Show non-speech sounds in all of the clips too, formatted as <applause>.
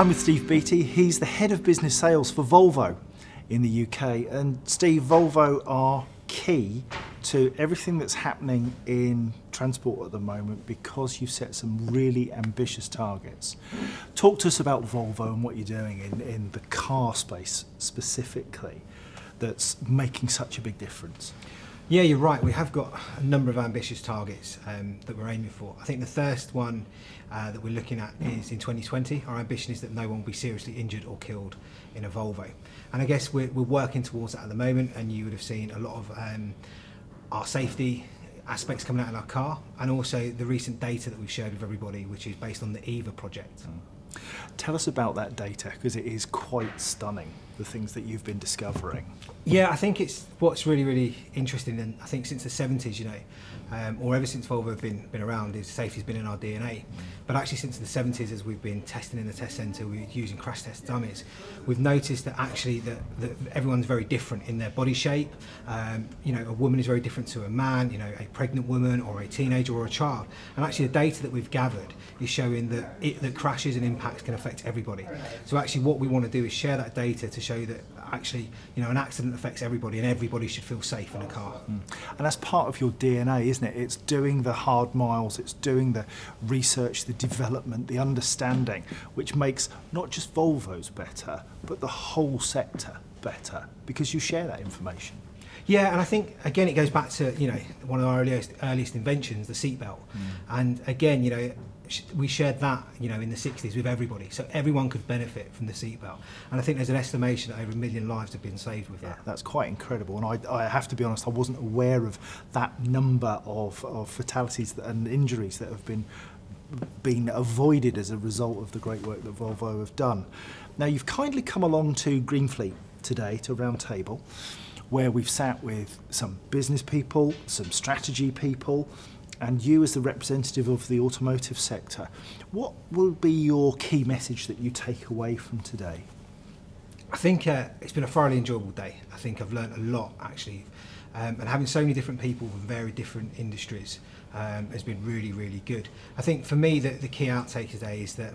I'm with Steve Beattie. He's the head of business sales for Volvo in the UK. And Steve, Volvo are key to everything that's happening in transport at the moment because you've set some really ambitious targets. Talk to us about Volvo and what you're doing in, in the car space specifically that's making such a big difference. Yeah, you're right. We have got a number of ambitious targets um, that we're aiming for. I think the first one uh, that we're looking at is in 2020. Our ambition is that no one will be seriously injured or killed in a Volvo. And I guess we're, we're working towards that at the moment, and you would have seen a lot of um, our safety aspects coming out in our car, and also the recent data that we've shared with everybody, which is based on the EVA project. Mm. Tell us about that data, because it is quite stunning the things that you've been discovering? Yeah, I think it's what's really, really interesting, and I think since the 70s, you know, um, or ever since Volvo have been, been around, is safety's been in our DNA. But actually, since the 70s, as we've been testing in the test centre, we're using crash test dummies, we've noticed that actually that, that everyone's very different in their body shape. Um, you know, a woman is very different to a man, you know, a pregnant woman or a teenager or a child. And actually, the data that we've gathered is showing that, it, that crashes and impacts can affect everybody. So actually, what we want to do is share that data to show that actually, you know, an accident affects everybody and everybody should feel safe in a car. Mm. And that's part of your DNA, isn't it? It's doing the hard miles, it's doing the research, the development, the understanding, which makes not just Volvos better, but the whole sector better because you share that information. Yeah, and I think again it goes back to you know one of our earliest earliest inventions, the seatbelt. Mm. And again, you know, we shared that, you know, in the 60s with everybody, so everyone could benefit from the seatbelt. And I think there's an estimation that over a million lives have been saved with yeah, that. That's quite incredible, and I, I have to be honest, I wasn't aware of that number of, of fatalities and injuries that have been been avoided as a result of the great work that Volvo have done. Now, you've kindly come along to Greenfleet today to a round table where we've sat with some business people, some strategy people, and you as the representative of the automotive sector, what will be your key message that you take away from today? I think uh, it's been a thoroughly enjoyable day. I think I've learned a lot actually. Um, and having so many different people from very different industries um, has been really, really good. I think for me, the, the key outtake today is that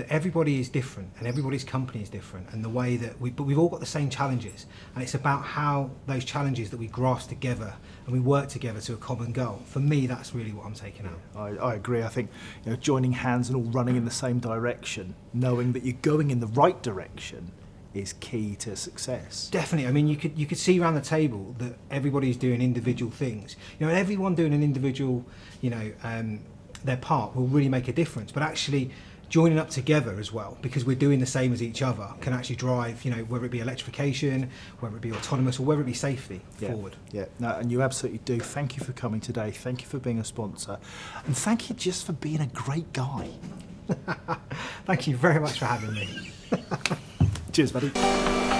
that everybody is different and everybody's company is different and the way that we but we've all got the same challenges and it's about how those challenges that we grasp together and we work together to a common goal for me that's really what I'm taking out I, I agree I think you know joining hands and all running in the same direction knowing that you're going in the right direction is key to success. Definitely. I mean, you could you could see around the table that everybody's doing individual things. You know, everyone doing an individual, you know, um, their part will really make a difference. But actually, joining up together as well because we're doing the same as each other can actually drive you know whether it be electrification whether it be autonomous or whether it be safety yeah. forward. yeah. No, and you absolutely do. Thank you for coming today. Thank you for being a sponsor. And thank you just for being a great guy. <laughs> Thank you very much for having me. <laughs> Cheers buddy